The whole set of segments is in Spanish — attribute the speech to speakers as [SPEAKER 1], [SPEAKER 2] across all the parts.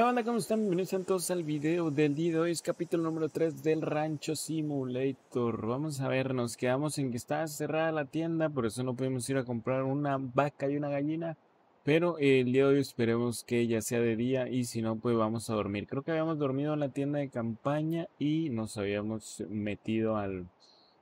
[SPEAKER 1] Hola ¿cómo están? Bienvenidos todos al video del día de hoy, capítulo número 3 del Rancho Simulator. Vamos a ver, nos quedamos en que estaba cerrada la tienda, por eso no pudimos ir a comprar una vaca y una gallina. Pero el día de hoy esperemos que ya sea de día y si no, pues vamos a dormir. Creo que habíamos dormido en la tienda de campaña y nos habíamos metido al,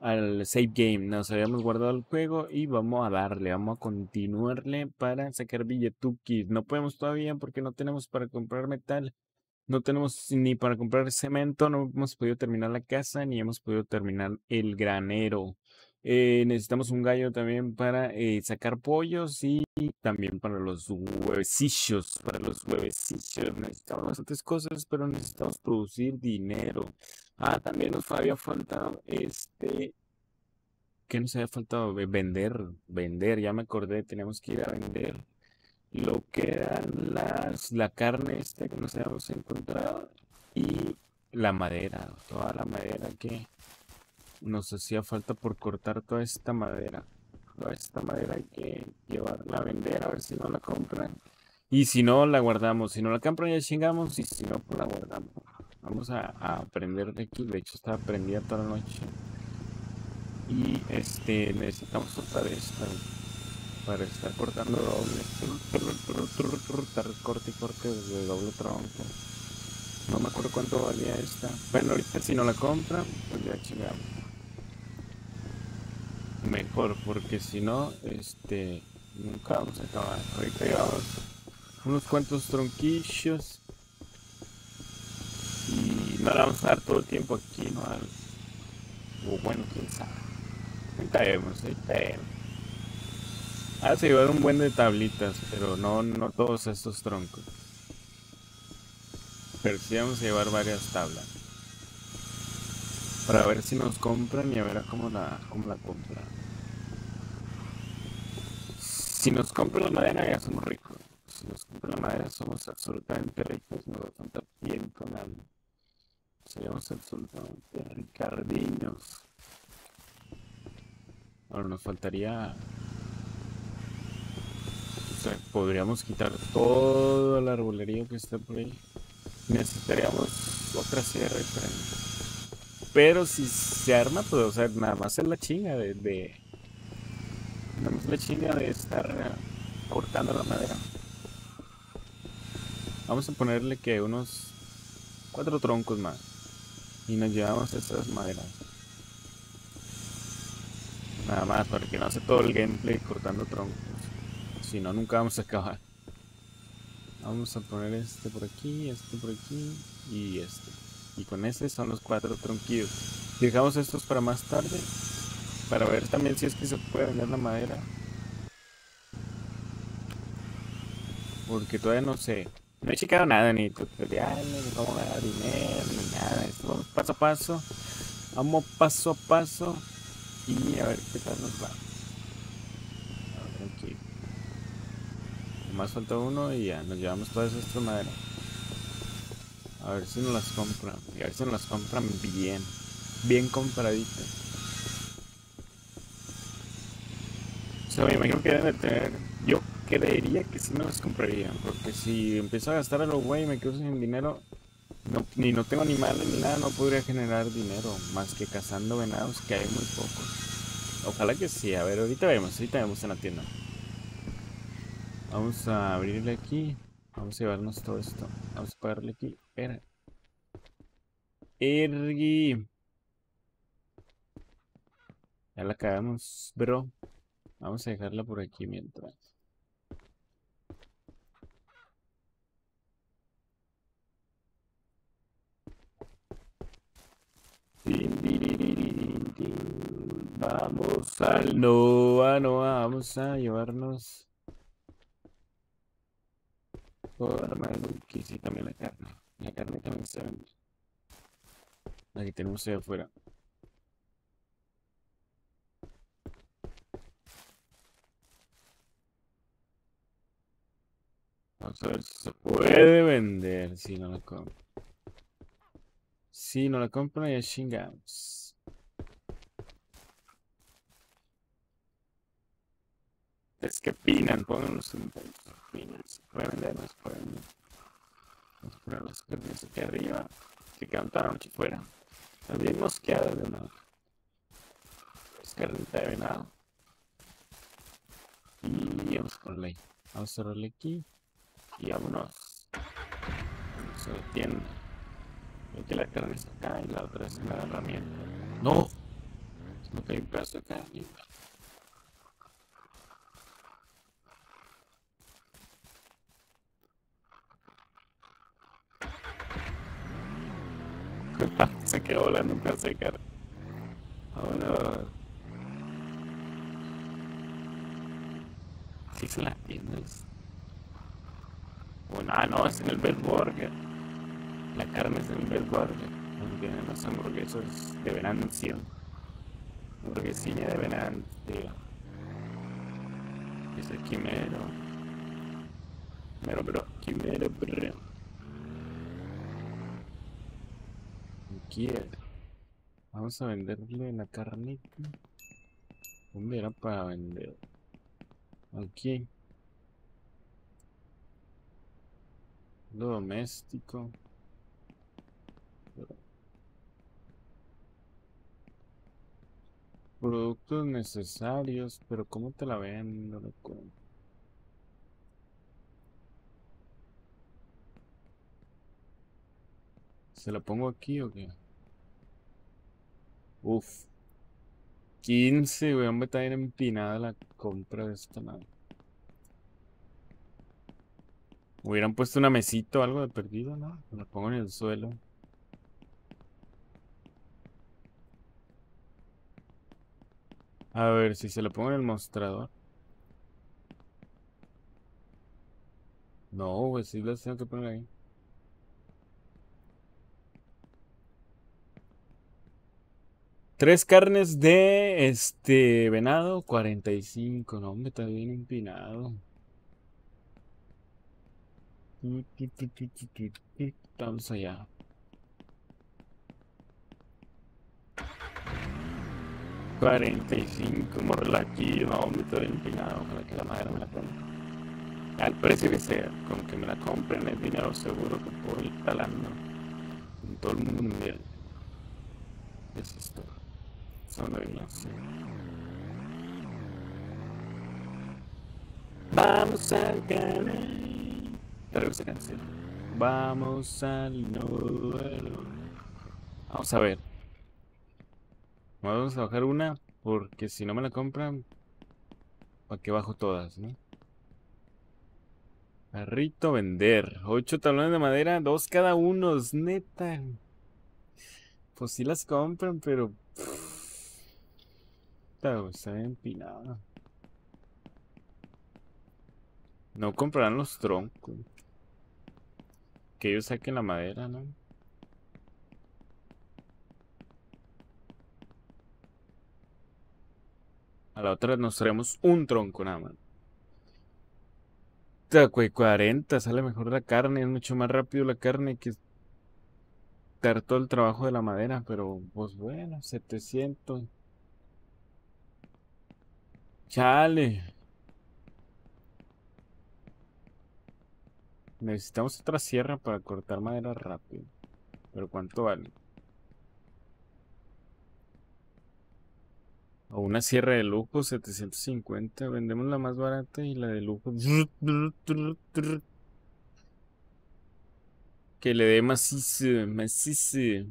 [SPEAKER 1] al save game. Nos habíamos guardado el juego y vamos a darle, vamos a continuarle para sacar billetukis. No podemos todavía porque no tenemos para comprar metal. No tenemos ni para comprar cemento, no hemos podido terminar la casa ni hemos podido terminar el granero. Eh, necesitamos un gallo también para eh, sacar pollos y también para los huevecillos. Para los huevecillos necesitamos bastantes cosas, pero necesitamos producir dinero. Ah, también nos había faltado este. ¿Qué nos había faltado? Vender, vender, ya me acordé, tenemos que ir a vender lo que eran las, la carne esta que nos habíamos encontrado y la madera, toda la madera que nos hacía falta por cortar toda esta madera. Toda esta madera hay que llevarla a vender a ver si no la compran. Y si no, la guardamos. Si no la compran, ya chingamos. Y si no, pues la guardamos. Vamos a, aprender de aquí. De hecho, estaba prendida toda la noche. Y este necesitamos soltar esta para estar cortando doble. Corte y corte de doble tronco. No me acuerdo cuánto valía esta. Bueno, ahorita si no la compran, pues ya chingamos mejor, porque si no, este, nunca vamos a acabar. Ahorita llevamos unos cuantos tronquillos no la vamos a dar todo el tiempo aquí, ¿no? O bueno, quién sabe. Ahorita vemos, ahorita vemos. Ah, se llevaron un buen de tablitas, pero no, no todos estos troncos. Pero sí vamos a llevar varias tablas. Para ver si nos compran y a ver cómo la, cómo la compran. Si nos compran la madera ya somos ricos. Si nos compran la madera somos absolutamente ricos. No nos falta bien con algo. Seríamos absolutamente ricardiños. Ahora nos faltaría... O sea, podríamos quitar todo el arbolería que está por ahí. Necesitaríamos otra sierra diferente. Pero si se arma, pues, o sea, nada más es la chinga de, de nada más la chinga de estar cortando la madera. Vamos a ponerle que unos cuatro troncos más. Y nos llevamos estas maderas. Nada más, para que no hace todo el gameplay cortando troncos. Si no, nunca vamos a acabar. Vamos a poner este por aquí, este por aquí y este. Y con ese son los cuatro tronquillos. Dejamos estos para más tarde. Para ver también si es que se puede vender la madera. Porque todavía no sé. No he checado nada, ni tutoriales, ni cómo ganar dinero, ni nada. Vamos paso a paso. Vamos paso a paso. Y a ver qué tal nos va. A ver aquí. Más falta uno y ya nos llevamos todas estas maderas. A ver si nos las compran. Y a ver si nos las compran bien. Bien compraditas. O sea, me imagino que deben de tener. Yo creería que sí me las compraría. Porque si empiezo a gastar a lo güey y me quedo sin dinero. Ni no tengo animales ni nada, no podría generar dinero. Más que cazando venados, que hay muy pocos. Ojalá que sí. A ver, ahorita vemos. Ahorita vemos en la tienda. Vamos a abrirle aquí. Vamos a llevarnos todo esto. Vamos a pagarle aquí. Espera. Ergi. Ya la cagamos, bro. Vamos a dejarla por aquí mientras. Vamos al Noa, Noa, vamos a llevarnos Puedo arma de también la carne. La carne también se vende. Aquí tenemos ahí afuera. Vamos a ver si se puede vender. Si no la compro. Si no la compro, ya chingamos. Es que opinan, pónganlos en opinan, se puede vender, no se puede vender. Vamos a poner las carnes aquí arriba. Que la noche fuera. También mosqueadas de nada. Es carnita de venado. Y vamos a ponerle. Vamos a cerrarle aquí. Y vámonos. Vamos a la tienda. Aquí la carne está acá y la otra es la herramienta. ¡No! Me cae un pedazo carne. se quedó volando un pedazo de carne. Vámonos. Sí son las tiendas. Bueno, ah, no, es en el Bell Burger. La carne es el Bell Burger. Donde las hamburguesas de Venancio. Hamburguesilla de Venancio. Es aquí mero. Mero, bro. Aquí mero, bro. Quiere. Vamos a venderle la carnita. ¿Dónde era para vender? Aquí. Lo doméstico. Productos necesarios, pero ¿cómo te la vendo? loco? ¿Se la pongo aquí o qué? Uf. 15, weón, me está bien empinada la compra de esta nada. Hubieran puesto una mesita o algo de perdido, ¿no? Me la pongo en el suelo. A ver, si se la pongo en el mostrador. No, pues sí las tengo que poner ahí. Tres carnes de este venado, 45. No, hombre, está bien empinado. Vamos allá. Cuarenta y cinco, morla aquí, no, hombre, bien empinado, ojalá que la madera me la ponga. Al precio que sea, con que me la compren, el dinero seguro que puedo ir talando en todo el mundo mundial. Eso es todo. Solo hay Vamos al canal. Traigo esa canción. Vamos al novelo. Vamos a ver. Vamos a bajar una porque si no me la compran, ¿para qué bajo todas, no? Carrito vender. Ocho tablones de madera, dos cada uno, neta. Pues sí las compran, pero... Está empinada. No comprarán los troncos. Que ellos saquen la madera, ¿no? A la otra nos traemos un tronco nada más. 40, sale mejor la carne, es mucho más rápido la carne que dar todo el trabajo de la madera, pero pues bueno, 700. Chale. Necesitamos otra sierra para cortar madera rápido. Pero ¿cuánto vale? O una sierra de lujo, 750. Vendemos la más barata y la de lujo. Que le dé macizo, macizo.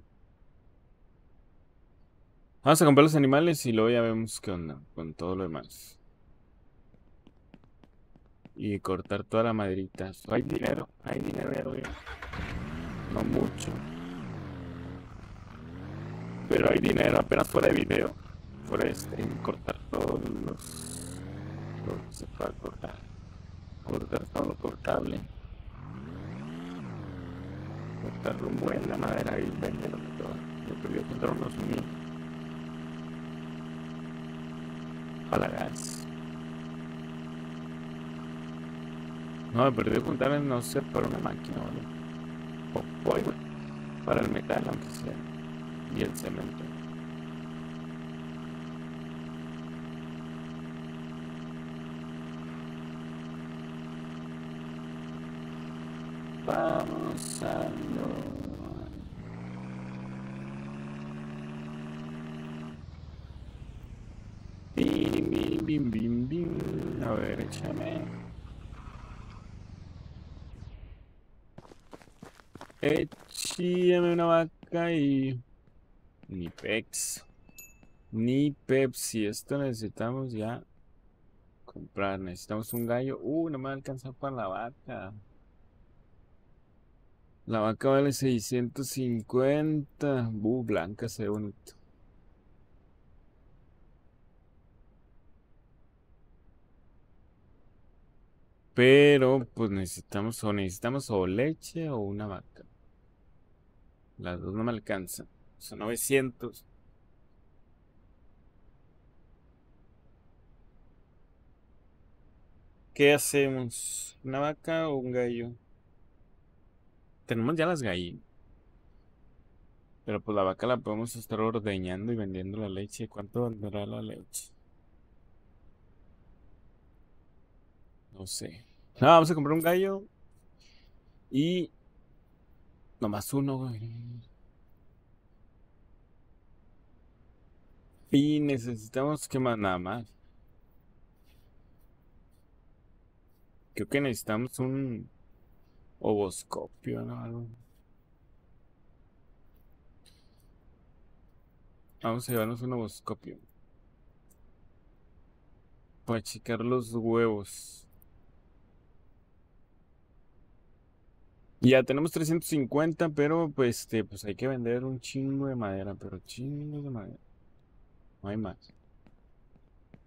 [SPEAKER 1] Vamos a comprar los animales y luego ya vemos qué onda con todo lo demás. Y cortar toda la maderita. Hay dinero, hay dinero, No mucho. Pero hay dinero apenas fuera de video. Por este, cortar todos los... Todo que se pueda cortar. Cortar todo lo cortable. Cortarlo un buen la madera y venderlo todo. Yo quería encontrar unos mil. para gas. No, me perdí juntar no sé, para una máquina o, o para el metal, aunque sea, y el cemento. Vamos a Bim, bim, bim, bim, bim. A ver, échame. Échame una vaca y... Ni Pex. Ni Pepsi. Esto necesitamos ya comprar. Necesitamos un gallo. Uh, no me va a alcanzar para la vaca. La vaca vale 650. Uh, blanca se ve bonito. Pero, pues necesitamos o necesitamos o leche o una vaca. Las dos no me alcanzan. Son 900. ¿Qué hacemos? ¿Una vaca o un gallo? Tenemos ya las gallinas. Pero pues la vaca la podemos estar ordeñando y vendiendo la leche. ¿Cuánto valdrá la leche? No sé. No, vamos a comprar un gallo. Y... Nomás uno, güey. Y necesitamos que más nada más. Creo que necesitamos un ovoscopio, ¿no? Vamos a llevarnos un ovoscopio. Para checar los huevos. Ya tenemos 350, pero pues, este, pues hay que vender un chingo de madera, pero chingo de madera. No hay más.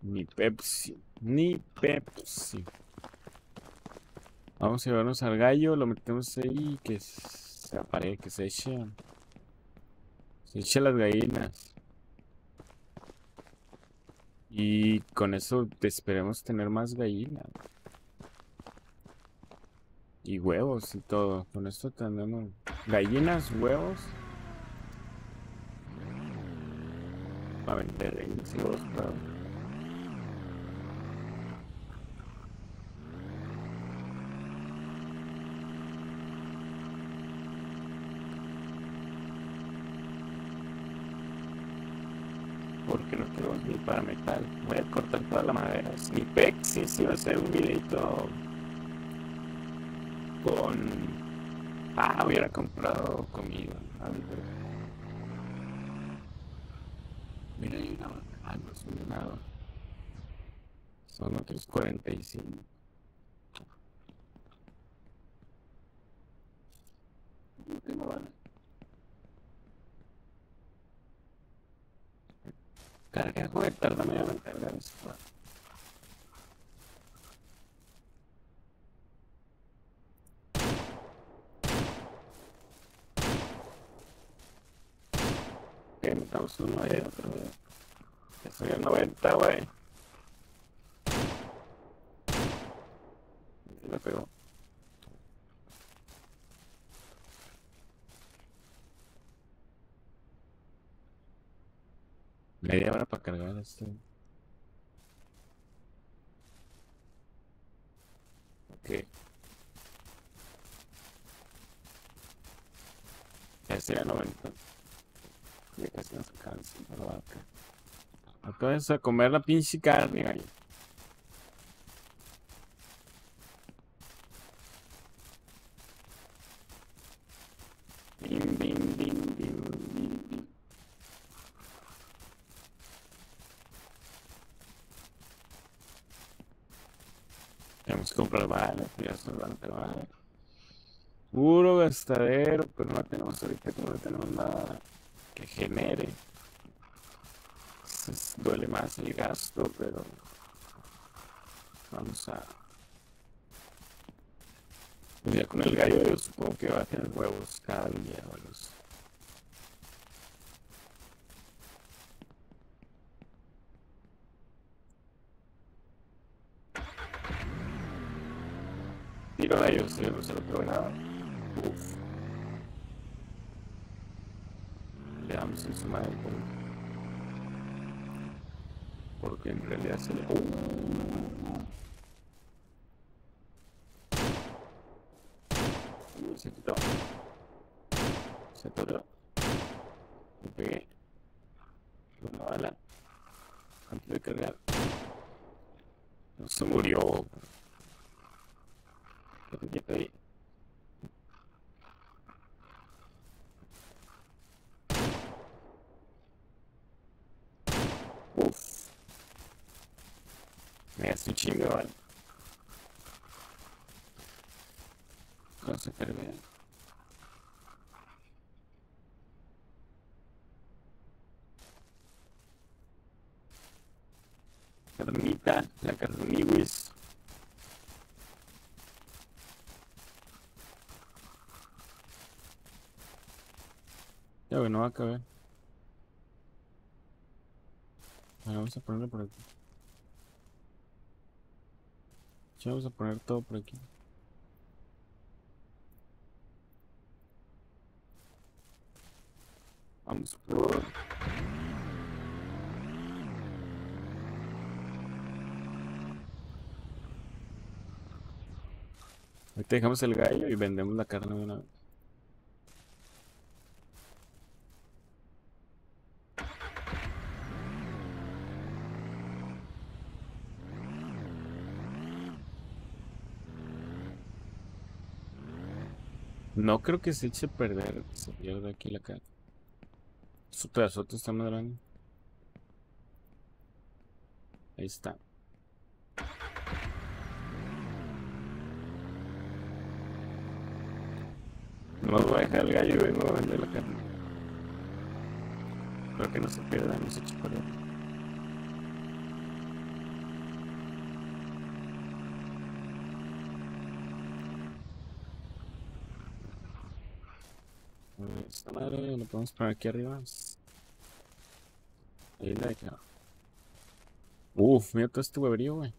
[SPEAKER 1] Ni Pepsi. Ni Pepsi. Vamos a llevarnos al gallo, lo metemos ahí que se aparezca, que se eche. Se eche las gallinas. Y con eso esperemos tener más gallinas. Y huevos y todo. Con esto tenemos gallinas, huevos. Para vender en los porque no quiero ni para metal. Voy a cortar toda la si va a ser un videito con... Ah, hubiera comprado comida. Mira, hay una Ah, no son nada. Son otros 45. No tengo balas. Carga, joder, tarda medio en cargar esto. Otro a 90, wey. Me pegó. Media hora para cargar esto. Ok. Sería 90. Ya casi no se cansa la vaca. Acá es a comer la pinche carne ahí. Bim, bim, bim, bim, bim. Tenemos que comprar balas, ya se van a. Puro gastadero, pero no tenemos ahorita no tenemos nada que genere. Entonces, duele más el gasto, pero vamos a pues ya con el gallo yo supongo que va a tener huevos cada día o los tiro a ellos, yo no se lo creo nada. Uf. Le madre porque en realidad se le... se quitó. Se atoró. Me pegué. Una bala. Antes de cargar. No se murió. Quieto ahí. Uf. Me hace un chingo, vale. Cosa cargada. Carnita, la carniwis. Ya, bueno, va a caber. Ahora vamos a ponerlo por aquí. Ya vamos a poner todo por aquí. Vamos por... Ahorita dejamos el gallo y vendemos la carne de una vez. No creo que se eche a perder, se pierde aquí la cara. Su pedazote está más grande. Ahí está. No voy a dejar el gallo y vengo a vender la carne. Para que no se pierda, no se eche a perder. Esta madre lo podemos poner aquí arriba. Ahí la dejado. Uf, mira todo este hueverío, güey.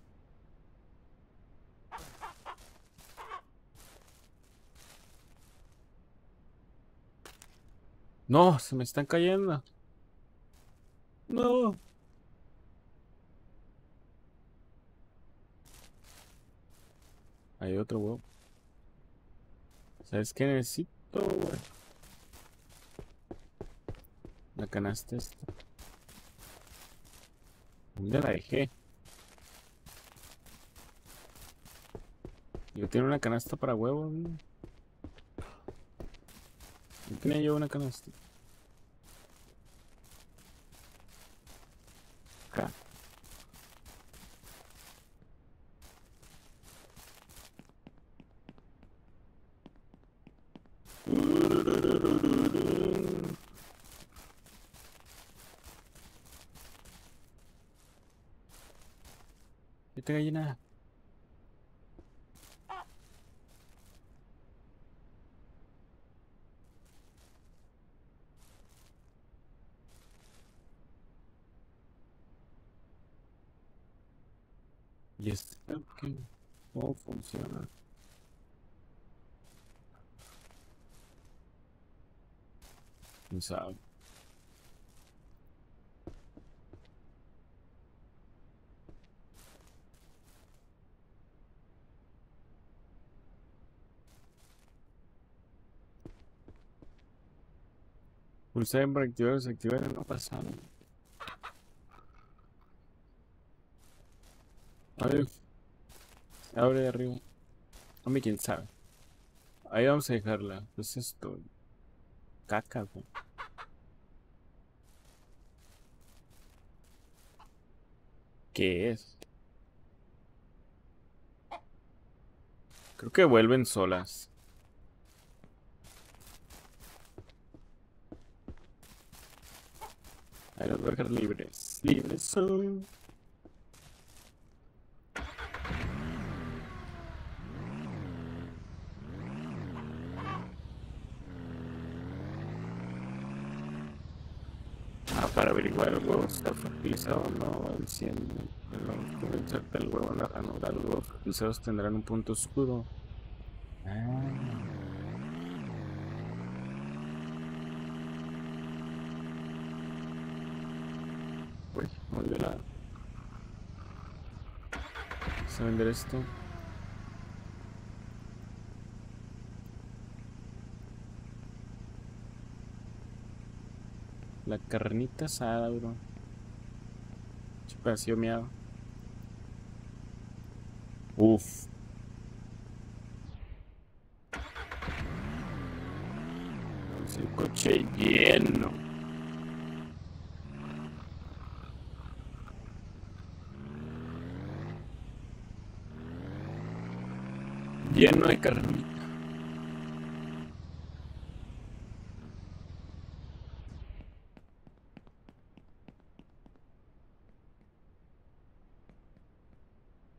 [SPEAKER 1] No, se me están cayendo. No. Hay otro huevo. ¿Sabes qué necesito, güey? La canasta esta. ¿Dónde la dejé? Yo tengo una canasta para huevos. ¿No tenía yo una canasta? Acá. Esta gallina. Y este que no funciona. ¿Quién sabe? Pulsar para activar o desactivar no pasa nada. A ver. Abre de arriba. A mí quién sabe. Ahí vamos a dejarla. Pues esto. Caca, güey. ¿Qué es? Creo que vuelven solas. Ahí los a dejar libres. Libres son. Ah, para averiguar el huevo si está fertilizado o no, enciende. Vamos a convencerte el huevo en la ranura. Los huevos fertilizados tendrán un punto oscuro. Ah. pues, muy violada. Vamos a vender esto. La carnita asada, bro. Chico, meado. Uf. El coche lleno. Lleno de carnita.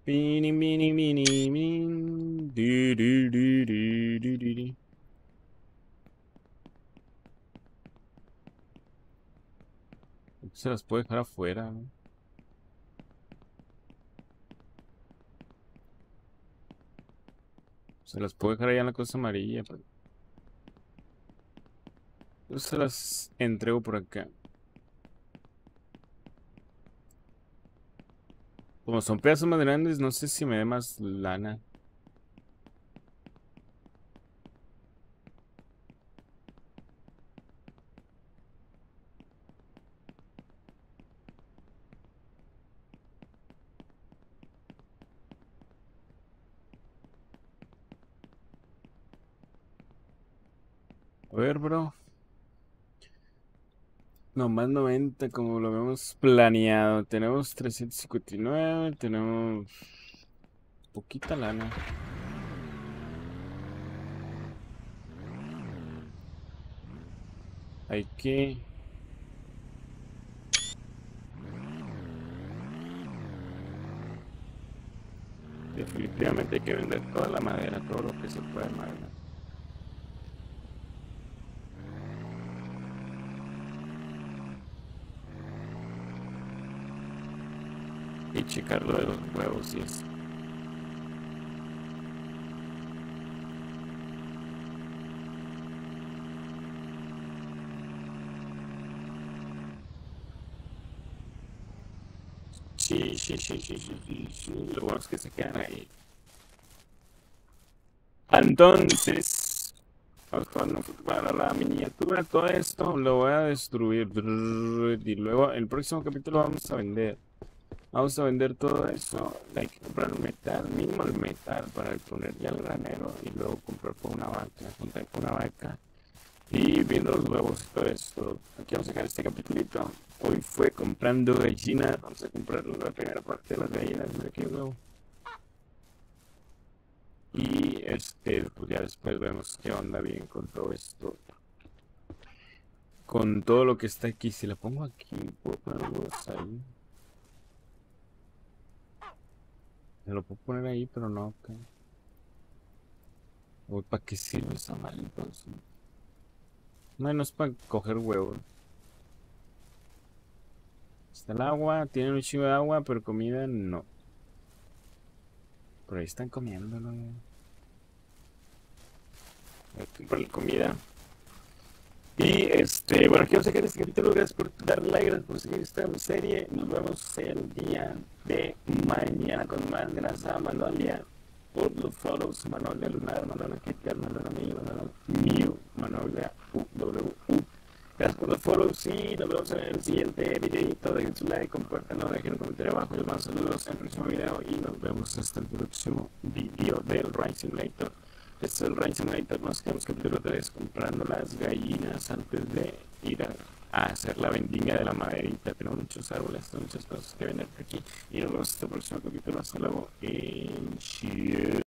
[SPEAKER 1] Mini, mini, mini, mini. Du, du, du, du, du, du. Se las puede dejar afuera, ¿no? Se las puede dejar allá en la cosa amarilla, pero... Yo se las entrego por acá. Como son pedazos más grandes, no sé si me dé más lana. A ver, bro. No, más 90 como lo habíamos planeado. Tenemos 359, tenemos poquita lana. Hay que... Definitivamente hay que vender toda la madera, todo lo que se puede madera. Y checarlo de los huevos y eso. Sí, sí, sí, sí, sí, sí, sí, Lo bueno es que se quedan ahí. Entonces, para la miniatura, todo esto lo voy a destruir. Y luego el próximo capítulo vamos a vender. Vamos a vender todo eso. Hay que comprar metal, mínimo el metal para poner ya el granero y luego comprar por una vaca, juntar con una vaca. Y viendo los huevos y todo esto. Aquí vamos a sacar este capítulito. Hoy fue comprando gallinas. Vamos a comprar la primera parte de las gallinas. Mira aquí huevo. Y este, pues ya después vemos qué onda bien con todo esto. Con todo lo que está aquí. Si la pongo aquí, puedo poner huevos ahí. Me lo puedo poner ahí, pero no acá. Uy, ¿para qué sirve esa mal entonces? Bueno, es para coger huevos. Está el agua, tiene un chivo de agua, pero comida no. Por ahí están comiendo, ¿no? Voy a comprarle comida. Y este, bueno, quiero sacar este capítulo. Gracias por darle like, gracias por seguir esta serie. Nos vemos el día de mañana con más. Gracias a Manolia por los follows. Manolia Lunar, Manolia Kitkat, Manolia Mío, Manolia Mío, Manolia UWU. Gracias por los follows y nos vemos en el siguiente videito. Dejen su like, compártanlo, dejen un comentario abajo. Les mando saludos en el próximo video y nos vemos hasta el próximo video del Rising Simulator. Este es el Rain Simulator, nos quedamos capítulo 3 comprando las gallinas antes de ir a, hacer la vendimia de la maderita. Tenemos muchos árboles, muchas cosas que vender aquí. Y nos vemos hasta el próximo capítulo. Hasta luego. En